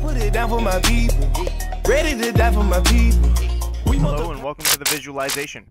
put it down for my people. Ready to die for my people. Hello and welcome to the visualization.